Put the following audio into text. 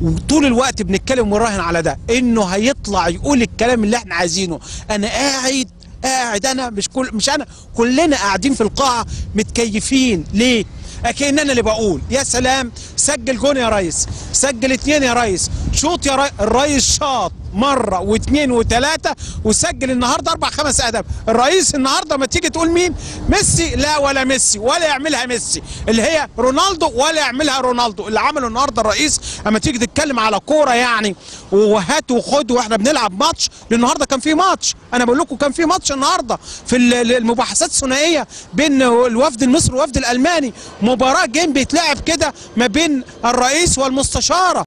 وطول الوقت بنتكلم ونراهن على ده. إنه هيطلع يقول الكلام اللي إحنا عايزينه. أنا قاعد قاعد أنا مش كل مش أنا كلنا قاعدين في القاعة متكيفين. ليه؟ اكن أنا اللي بقول. يا سلام سجل جون يا ريس. سجل اتنين يا ريس. شوط يا ريس الريس شاط مرة واثنين وثلاثة وسجل النهارده أربع خمس أهداف. الرئيس النهارده ما تيجي تقول مين؟ ميسي؟ لا ولا ميسي ولا يعملها ميسي. اللي هي رونالدو ولا يعملها رونالدو. اللي عمله النهارده الرئيس أما تيجي تتكلم على كورة يعني وهات وخد وإحنا بنلعب ماتش. النهارده كان في ماتش. أنا بقول لكم كان في ماتش النهارده في المباحثات الثنائية بين الوفد المصري والوفد الألماني. مباراة جيم بيتلعب كده ما بين الرئيس والمستشارة.